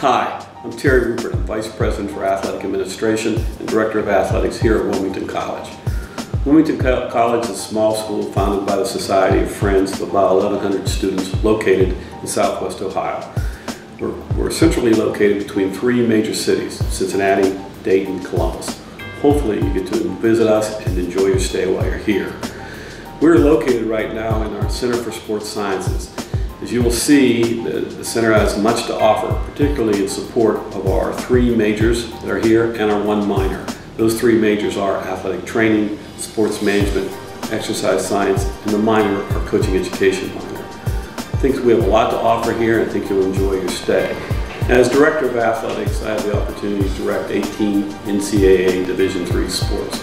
Hi, I'm Terry Rupert, Vice President for Athletic Administration and Director of Athletics here at Wilmington College. Wilmington College is a small school founded by the Society of Friends of about 1,100 students located in southwest Ohio. We're, we're centrally located between three major cities, Cincinnati, Dayton, Columbus. Hopefully you get to visit us and enjoy your stay while you're here. We're located right now in our Center for Sports Sciences. As you will see, the, the, center has much to offer, particularly in support of our three majors that are here and our one minor. Those three majors are athletic training, sports management, exercise science, and the minor, our coaching education minor. I think we have a lot to offer here and I think you'll enjoy your stay. As Director of Athletics, I have the opportunity to direct 18 NCAA Division III sports.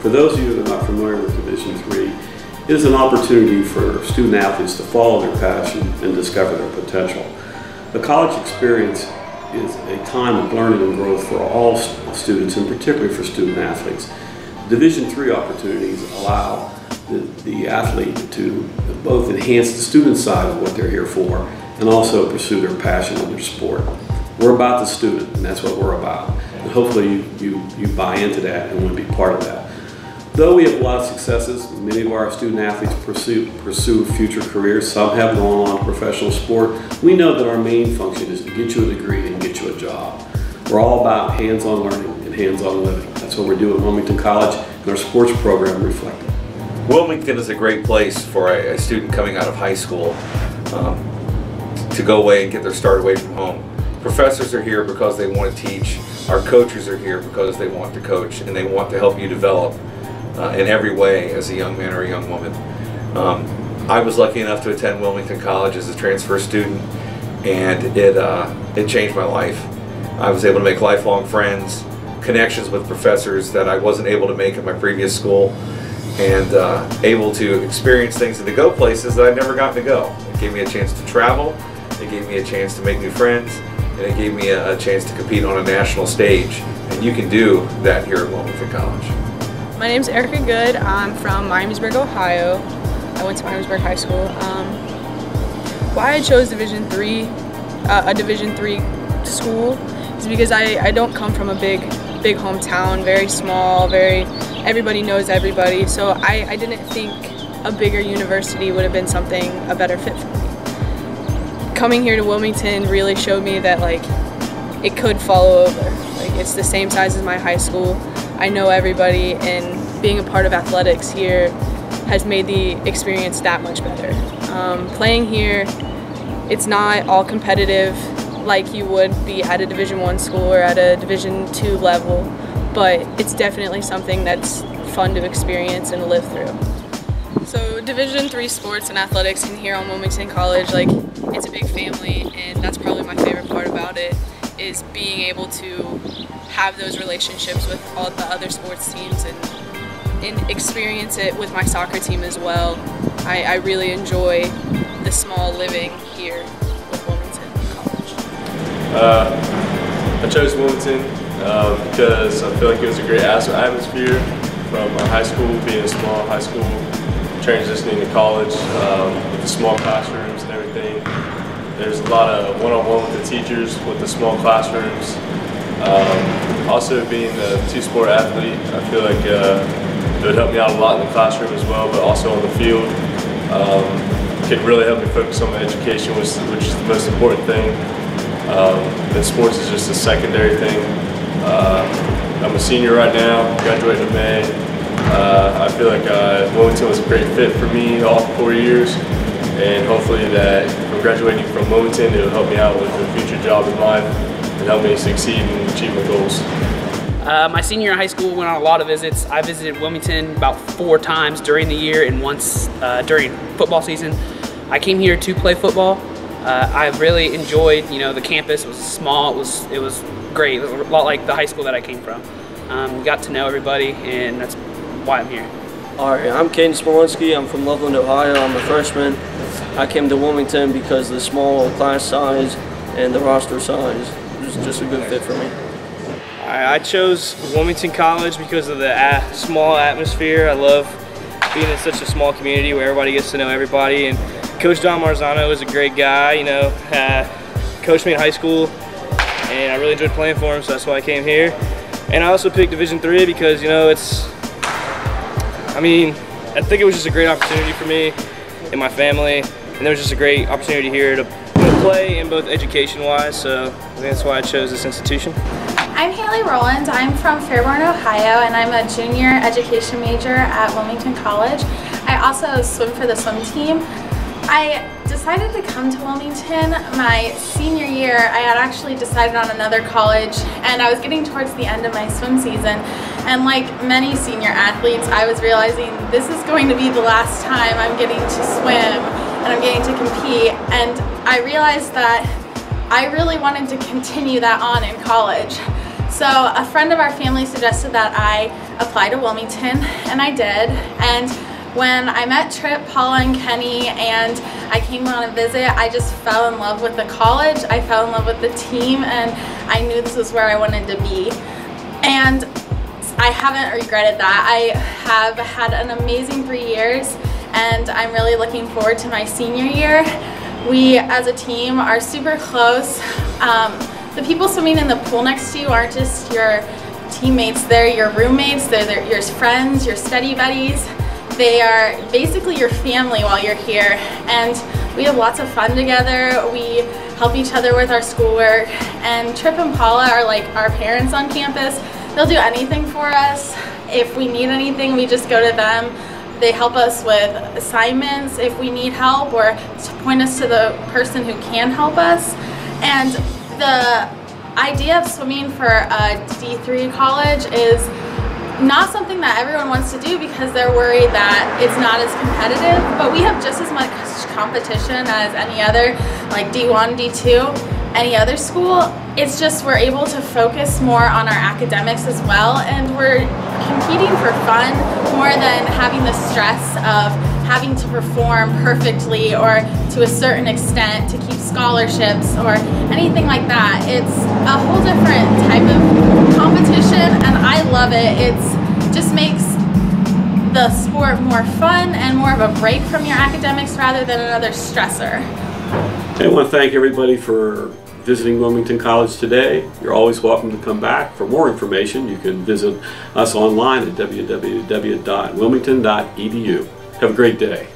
For those of you that are not familiar with Division III, it is an opportunity for student athletes to follow their passion and discover their potential. The college experience is a time of learning and growth for all students and particularly for student athletes. Division three opportunities allow the, the athlete to both enhance the student side of what they're here for and also pursue their passion in their sport. We're about the student, and that's what we're about. And hopefully you, you, you buy into that and want to be part of that. Though we have a lot of successes, many of our student athletes pursue, pursue future careers. Some have gone on to professional sport. We know that our main function is to get you a degree and get you a job. We're all about hands-on learning and hands-on living. That's what we're doing at Wilmington College, and our sports program reflects it. Wilmington is a great place for a, a student coming out of high school um, to go away and get their start away from home. Professors are here because they want to teach. Our coaches are here because they want to coach and they want to help you develop uh, in every way as a young man or a young woman. Um, I was lucky enough to attend Wilmington College as a transfer student, and it uh, it changed my life. I was able to make lifelong friends, connections with professors that I wasn't able to make at my previous school, and uh, able to experience things and to go places that I'd never gotten to go. It gave me a chance to travel. It gave me a chance to make new friends, and it gave me a, a chance to compete on a national stage. And you can do that here at Wilmington College. My name is Erica Good. I'm from Miamisburg, Ohio. I went to Miamisburg High School. Um, why I chose Division three, uh, a Division three school, is because I, I don't come from a big big hometown, very small, very everybody knows everybody. So I, I didn't think a bigger university would have been something a better fit for me. Coming here to Wilmington really showed me that like it could follow over. Like it's the same size as my high school. I know everybody, and being a part of athletics here has made the experience that much better. Um, playing here, it's not all competitive like you would be at a Division One school or at a Division Two level, but it's definitely something that's fun to experience and live through. So Division Three sports and athletics in here on Wilmington College, like it's a big family, and that's probably my favorite part about it is being able to have those relationships with all the other sports teams and, and experience it with my soccer team as well. I, I really enjoy the small living here with Wilmington College. Uh, I chose Wilmington um, because I feel like it was a great atmosphere from my high school, being a small high school, transitioning to college um, with the small everything. There's a lot of one-on-one -on -one with the teachers with the small classrooms. Um, also being a two-sport athlete, I feel like uh, it would help me out a lot in the classroom as well, but also on the field. Um, could really help me focus on my education, which, which is the most important thing. Um, sports is just a secondary thing. Uh, I'm a senior right now, graduating in May. Uh, I feel like uh, Wilmington was a great fit for me all four years and hopefully that graduating from Wilmington, it'll help me out with a future job in mind and help me succeed and achieve my goals. Uh, my senior year in high school went on a lot of visits. I visited Wilmington about four times during the year and once uh, during football season. I came here to play football. Uh, I really enjoyed, you know, the campus it was small. It was it was great. It was a lot like the high school that I came from. Um, got to know everybody, and that's why I'm here. All right, I'm Caden Smolinski. I'm from Loveland, Ohio. I'm a freshman. I came to Wilmington because the small class size and the roster size was just a good fit for me. I chose Wilmington College because of the small atmosphere. I love being in such a small community where everybody gets to know everybody. And Coach Don Marzano is a great guy. You know, uh, coached me in high school, and I really enjoyed playing for him, so that's why I came here. And I also picked Division Three because you know it's. I mean, I think it was just a great opportunity for me and my family, and there was just a great opportunity here to play in both education-wise. So that's why I chose this institution. I'm Haley Rowland. I'm from Fairborn, Ohio, and I'm a junior education major at Wilmington College. I also swim for the swim team. I decided to come to Wilmington my senior year. I had actually decided on another college, and I was getting towards the end of my swim season. And like many senior athletes, I was realizing this is going to be the last time I'm getting to swim and I'm getting to compete. And I realized that I really wanted to continue that on in college. So a friend of our family suggested that I apply to Wilmington, and I did. And when I met Trip, Paula, and Kenny, and I came on a visit, I just fell in love with the college. I fell in love with the team, and I knew this was where I wanted to be. And I haven't regretted that. I have had an amazing three years, and I'm really looking forward to my senior year. We, as a team, are super close. Um, the people swimming in the pool next to you aren't just your teammates, they're your roommates, they're, they're your friends, your study buddies. They are basically your family while you're here. And we have lots of fun together. We help each other with our schoolwork. And Trip and Paula are like our parents on campus. They'll do anything for us. If we need anything, we just go to them. They help us with assignments if we need help or point us to the person who can help us. And the idea of swimming for a D3 college is not something that everyone wants to do because they're worried that it's not as competitive, but we have just as much competition as any other, like D1, D2, any other school. It's just we're able to focus more on our academics as well, and we're competing for fun more than having the stress of having to perform perfectly or to a certain extent to keep scholarships or anything like that. It's a whole different type of competition and I love it. It just makes the sport more fun and more of a break from your academics rather than another stressor. I want to thank everybody for visiting Wilmington College today. You're always welcome to come back. For more information, you can visit us online at www.wilmington.edu. Have a great day.